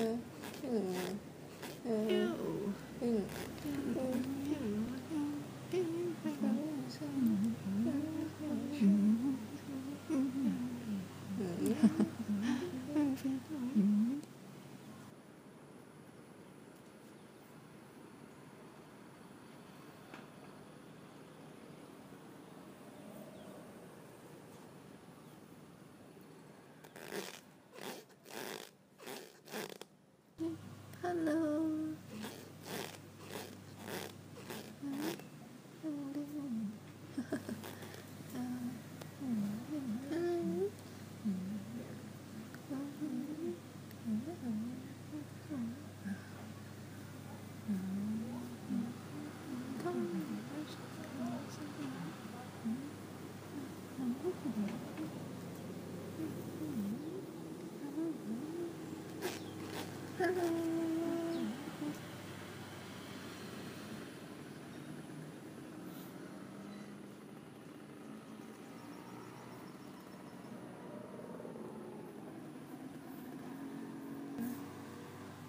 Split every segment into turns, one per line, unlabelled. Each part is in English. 음. 음. 음. I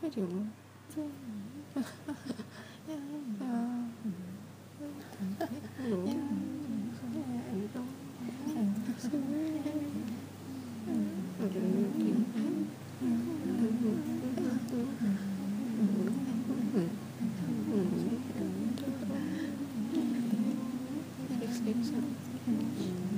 do. think so.